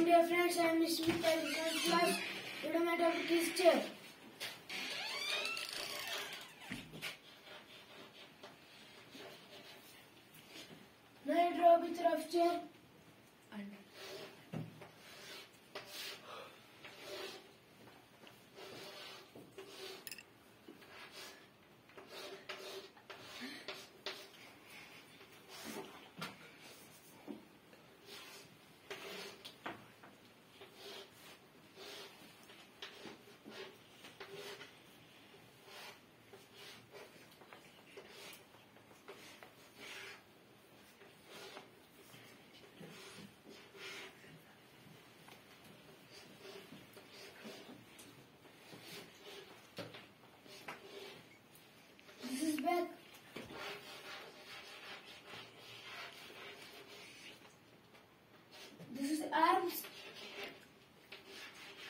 Welcome dear friends, I am Smith Science class. Today my topic is chair. Now I draw a picture of chair. This is back. This is arms.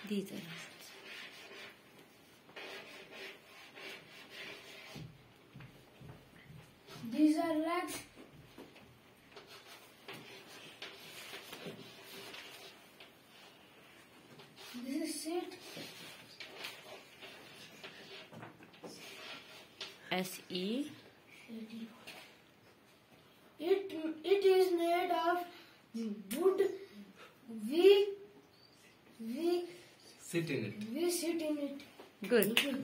These are These are legs. This is seat. S E It it is made of wood. We we Sit in it. we sit in it. good.